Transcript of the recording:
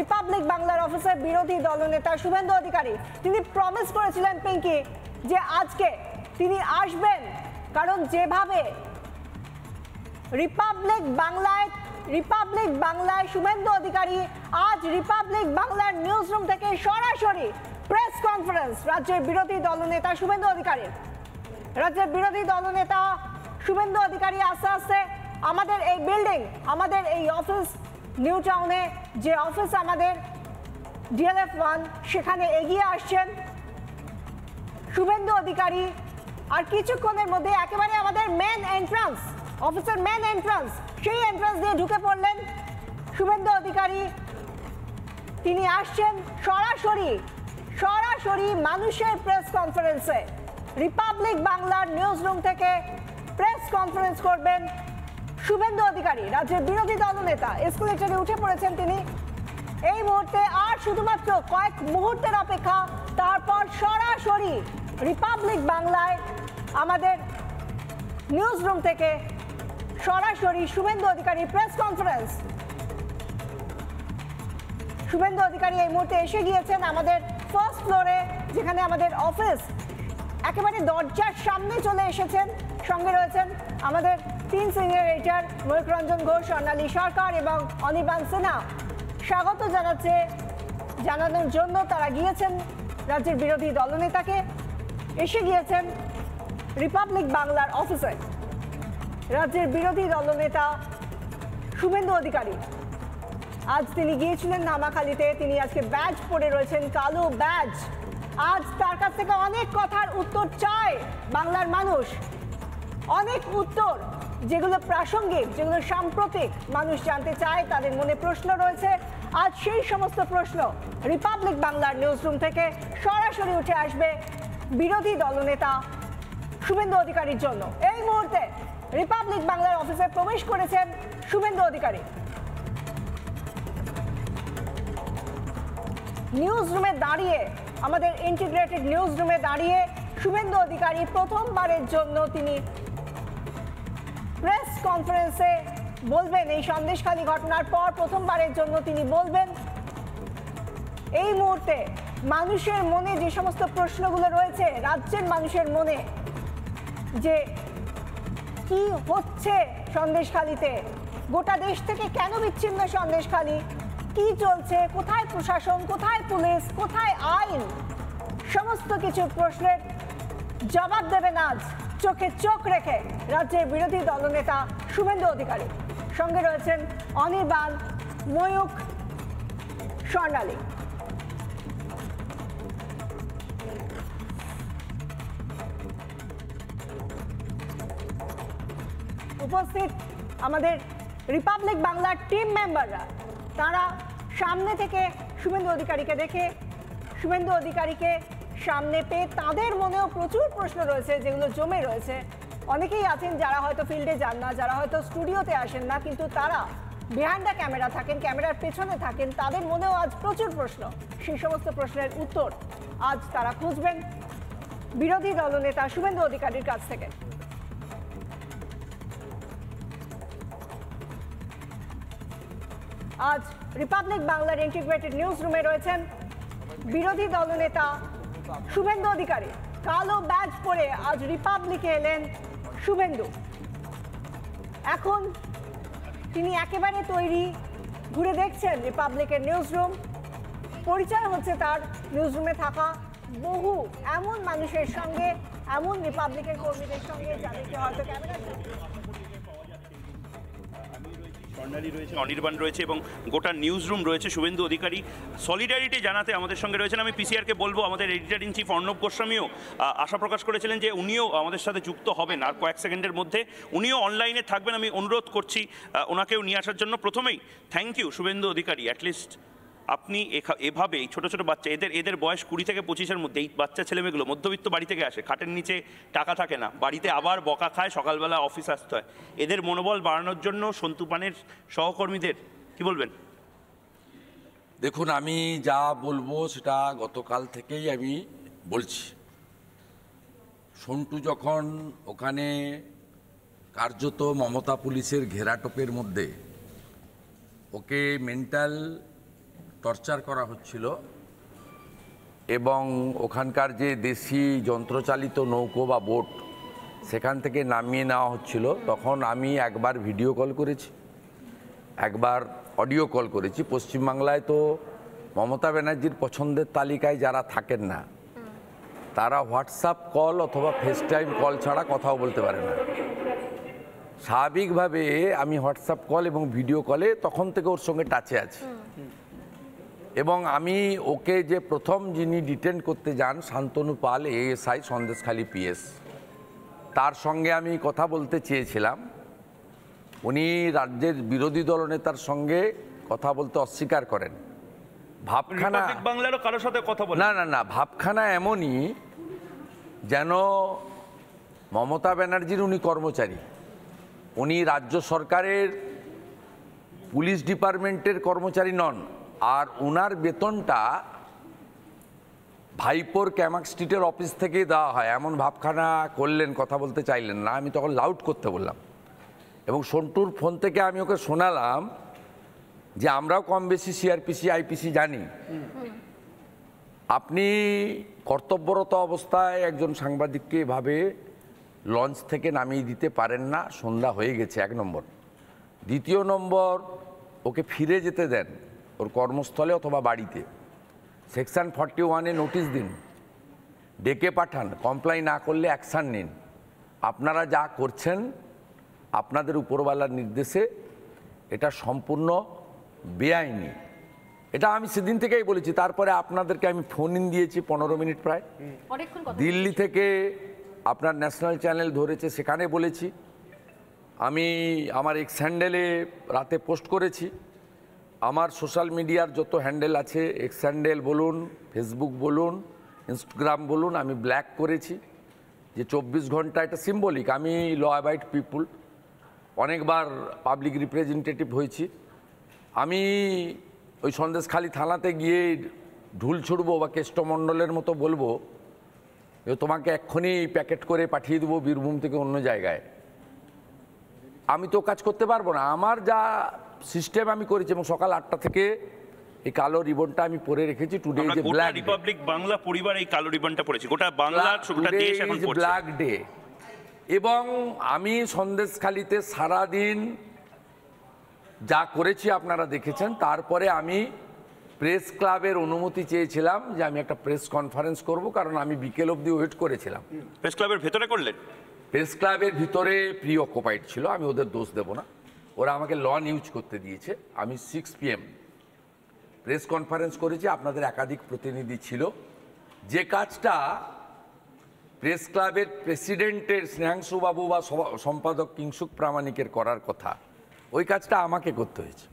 Republic বাংলার অফিসের বিরোধী দলনেতা শুভেন্দু অধিকারী, তিনি প্রমিস করেছিলেন পিঙ্কি যে আজকে তিনি আসবেন। কারণ যেভাবে রিপাবলিক বাংলায় রিপাবলিক বাংলায় শুভেন্দু অধিকারী আজ রিপাবলিক বাংলার নিউজ রুম থেকে সরাসরি প্রেস কনফারেন্স রাজ্যের বিরোধী দলনেতা শুভেন্দু অধিকারী। রাজ্যের বিরোধী দলনেতা শুভেন্দু অধিকারী আস্তে আস্তে আমাদের এই বিল্ডিং আমাদের এই অফিস নিউ টাউনে যে অফিস আমাদের ডিএলএফ ওয়ান, সেখানে এগিয়ে আসছেন। শুভেন্দু অধিকারী, আর কিছুক্ষণের মধ্যে একেবারে আমাদের মেন এন্ট্রান্স অফিসের মেন এন্ট্রান্স সেই এন্ট্রান্স দিয়ে ঢুকে পড়লেন শুভেন্দু অধিকারী। তিনি আসছেন সরাসরি সরাসরি মানুষের প্রেস কনফারেন্সে রিপাবলিক বাংলার নিউজ রুম থেকে প্রেস কনফারেন্স করবেন শুভেন্দু অধিকারী, রাজ্যের বিরোধী দলনেতা এসকুলেটরে উঠে পড়েছেন তিনি। এই মুহূর্তে আর শুধুমাত্র কয়েক মুহূর্তের অপেক্ষা, তারপর সরাসরি রিপাবলিক বাংলায় আমাদের নিউজ রুম থেকে সরাসরি শুভেন্দু অধিকারী প্রেস কনফারেন্স শুভেন্দু অধিকারী এই মুহূর্তে এসে গিয়েছেন আমাদের ফার্স্ট ফ্লোরে যেখানে আমাদের অফিস একেবারে দরজার সামনে চলে এসেছেন। সঙ্গে রয়েছেন আমাদের তিন সিনিয়র এডিটর ময়ূক রঞ্জন ঘোষ স্বর্ণালী সরকার এবং অনির্বাণ সিনহা। স্বাগত জানাচ্ছে, জানানোর জন্য তারা গিয়েছেন রাজ্যের বিরোধী দলনেতাকে। এসে গিয়েছেন রিপাবলিক বাংলার অফিসে। রাজ্যের বিরোধী দলনেতা শুভেন্দু অধিকারী। আজ তিনি গিয়েছিলেন নামাখালীতে, তিনি আজকে ব্যাজ পরে রয়েছেন, কালো ব্যাজ আজ তার কাছ থেকে অনেক কথার উত্তর চায় বাংলার মানুষ। অনেক উত্তর, যেগুলো প্রাসঙ্গিক, যেগুলো সাম্প্রতিক মানুষ জানতে চায়, তাদের মনে প্রশ্ন রয়েছে। আজ সেই সমস্ত প্রশ্ন রিপাবলিক বাংলার নিউজ রুম থেকে সরাসরি উঠে আসবে বিরোধী দলনেতা শুভেন্দু অধিকারীর জন্য। এই মুহূর্তে রিপাবলিক বাংলার অফিসে প্রবেশ করেছেন শুভেন্দু অধিকারী। নিউজ রুমে দাঁড়িয়ে, আমাদের ইন্টিগ্রেটেড নিউজ রুমে দাঁড়িয়ে শুভেন্দু অধিকারী প্রথমবারের জন্য তিনি প্রেস কনফারেন্সে বলবেন, এই সন্দেশখালী ঘটনার পর প্রথমবারের জন্য তিনি বলবেন, এই মুহূর্তে মানুষের মনে যে সমস্ত প্রশ্নগুলো রয়েছে, রাজ্যের মানুষের মনে যে কি হচ্ছে সন্দেশখালীতে, গোটা দেশ থেকে কেন বিচ্ছিন্ন সন্দেশখালী, কি চলছে, কোথায় প্রশাসন, কোথায় পুলিশ, কোথায় আইন, সমস্ত কিছু প্রশ্নের জবাব দেবেন আজ। চোখে চোখ রেখে রাজ্যের বিরোধী দলনেতা শুভেন্দু অধিকারী। সঙ্গে রয়েছেন অনির্বাণ ময়ূক স্বর্ণালী। উপস্থিত আমাদের রিপাবলিক বাংলার টিম মেম্বাররা, তারা সামনে থেকে শুভেন্দু অধিকারীকে দেখে, শুভেন্দু অধিকারীকে সামনে পেয়ে তাদের মনেও প্রচুর প্রশ্ন রয়েছে, যেগুলো জমে রয়েছে। অনেকেই আছেন যারা হয়তো ফিল্ডে যান না, যারা হয়তো স্টুডিওতে আসেন না, কিন্তু তারা বিহাইন্ড দ্য ক্যামেরা থাকেন ক্যামেরার পেছনে থাকেন, তাদের মনেও আজ প্রচুর প্রশ্ন। সেই সমস্ত প্রশ্নের উত্তর আজ তারা খুঁজবেন বিরোধী দলনেতা শুভেন্দু অধিকারীর কাছ থেকে। আজ রিপাবলিক বাংলার ইন্টিগ্রেটেড নিউজ রুমে রয়েছেন বিরোধী দলনেতা শুভেন্দু অধিকারী, কালো ব্যাজ পরে আজ রিপাবলিকে এলেন শুভেন্দু। এখন তিনি একেবারে তৈরি, ঘুরে দেখছেন রিপাবলিকের নিউজ রুম পরিচয় হচ্ছে তার নিউজ রুমে থাকা বহু এমন মানুষের সঙ্গে, এমন রিপাবলিকের কর্মীদের সঙ্গে যাদেরকে হয়তো ক্যামেরা রয়েছে, অনির্বাণ রয়েছে এবং গোটা নিউজ রুম রয়েছে। শুভেন্দু অধিকারী সলিডারিটি জানাতে আমাদের সঙ্গে রয়েছেন। আমি পিসিআরকে বলব, আমাদের এডিটার ইন চিফ অর্ণব গোস্বামীও আশা প্রকাশ করেছিলেন যে উনিও আমাদের সাথে যুক্ত হবেন। আর কয়েক সেকেন্ডের মধ্যে উনিও অনলাইনে থাকবেন। আমি অনুরোধ করছি ওনাকেও নিয়ে আসার জন্য। প্রথমেই thank you Suvendu Adhikari at least আপনি এভাবে এই ছোটো ছোটো বাচ্চা, এদের এদের বয়স কুড়ি থেকে পঁচিশের মধ্যে, এই বাচ্চা ছেলেমেয়েগুলো মধ্যবিত্ত বাড়ি থেকে আসে, খাটের নিচে টাকা থাকে না, বাড়িতে আবার বকা খায়, সকালবেলা অফিস আসতে হয়। এদের মনোবল বাড়ানোর জন্য সন্তু পানের সহকর্মীদের, কি বলবেন? দেখুন, আমি যা বলব সেটা গতকাল থেকেই আমি বলছি। সন্টু যখন ওখানে কার্যত মমতা পুলিশের ঘেরাটোপের মধ্যে, ওকে মেন্টাল টর্চার করা হচ্ছিল। এবং ওখানকার যে দেশি যন্ত্রচালিত নৌকো বা বোট সেখান থেকে নামিয়ে নেওয়া হচ্ছিল। তখন আমি একবার ভিডিও কল করেছি একবার অডিও কল করেছি। পশ্চিমবাংলায় তো মমতা ব্যানার্জির পছন্দের তালিকায় যারা থাকেন না তারা হোয়াটসঅ্যাপ কল অথবা ফেস টাইম কল ছাড়া কথাও বলতে পারে না। স্বাভাবিকভাবে আমি হোয়াটসঅ্যাপ কল এবং ভিডিও কলে তখন থেকে ওর সঙ্গে টাচে আছি। এবং আমি ওকে যে প্রথম যিনি ডিটেন করতে যান শান্তনু পাল এএসআই সন্দেশখালী পিএস তার সঙ্গে আমি কথা বলতে চেয়েছিলাম। উনি রাজ্যের বিরোধী দলনেতার সঙ্গে কথা বলতে অস্বীকার করেন। ভাবখানা বাংলারও কারোর সাথে কথা বলে না না না ভাবখানা এমনই যেন মমতা ব্যানার্জির উনি কর্মচারী। উনি রাজ্য সরকারের পুলিশ ডিপার্টমেন্টের কর্মচারী নন। আর ওনার বেতনটা ভাইপোর ক্যামাক স্ট্রিটের অফিস থেকেই দেওয়া হয়। এমন ভাবখানা করলেন, কথা বলতে চাইলেন না। আমি তখন লাউড করতে বললাম। এবং সন্টুর ফোন থেকে আমি ওকে শোনালাম যে, আমরাও কম বেশি সিআরপিসি আইপিসি জানি। আপনি কর্তব্যরত অবস্থায় একজন সাংবাদিককে এভাবে লঞ্চ থেকে নামিয়ে দিতে পারেন না। সন্ধ্যা হয়ে গেছে, এক নম্বর। দ্বিতীয় নম্বর, ওকে ফিরে যেতে দেন। ওর কর্মস্থলে অথবা বাড়িতে। সেকশন ফর্টি ওয়ানে নোটিশ দিন। ডেকে পাঠান। কমপ্লাই না করলে অ্যাকশান নিন। আপনারা যা করছেন আপনাদের উপরওয়ালার নির্দেশে এটা সম্পূর্ণ বেআইনি। এটা আমি সেদিন থেকেই বলেছি। তারপরে আপনাদেরকে আমি ফোন ইন দিয়েছি পনেরো মিনিট প্রায়। দিল্লি থেকে আপনার ন্যাশনাল চ্যানেল ধরেছে সেখানে বলেছি। আমি আমার এক্স হ্যান্ডেলে রাতে পোস্ট করেছি। আমার সোশ্যাল মিডিয়ার যত হ্যান্ডেল আছে এক্স হ্যান্ডেল বলুন ফেসবুক বলুন ইনস্টাগ্রাম বলুন, আমি ব্ল্যাক করেছি যে চব্বিশ ঘণ্টা এটা সিম্বলিক আমি ল অ্যাবাইড পিপুল অনেকবার পাবলিক রিপ্রেজেন্টেটিভ হয়েছি। আমি ওই সন্দেশখালী থানাতে গিয়ে ঢুল ছুড়বো বা কেষ্টমণ্ডলের মতো বলব যে তোমাকে এক্ষুনি প্যাকেট করে পাঠিয়ে দেবো বীরভূম থেকে অন্য জায়গায়। আমি তো কাজ করতে পারব না। আমার যা সিস্টেম আমি করেছি এবং সকাল আটটা থেকে এই কালো রিবনটা আমি পরে রেখেছি টুডে গোটা ব্ল্যাক রিপাবলিক বাংলা পরিবার এই কালো রিবনটা পড়েছি গোটা বাংলা গোটা দেশ এখন পড়ছে ব্ল্যাক ডে এবং আমি সন্দেশখালিতে সারাদিন যা করেছি আপনারা দেখেছেন তারপরে আমি প্রেস ক্লাবের অনুমতি চেয়েছিলাম যে আমি একটা প্রেস কনফারেন্স করব কারণ আমি বিকেল অবধি ওয়েট করেছিলাম। প্রেস ক্লাবের ভেতরে করলেন? প্রেস ক্লাবের ভিতরে প্রি অকুপাইড ছিল আমি ওদের দোষ দেব না। ওরা আমাকে লন ইউজ করতে দিয়েছে। আমি সিক্স পিএম প্রেস কনফারেন্স করেছি, আপনাদের একাধিক প্রতিনিধি ছিল। যে কাজটা প্রেস ক্লাবের প্রেসিডেন্টের স্নেহাংশুবাবু বা সম্পাদক কিংসুক প্রামাণিকের করার কথা, ওই কাজটা আমাকে করতে হয়েছে।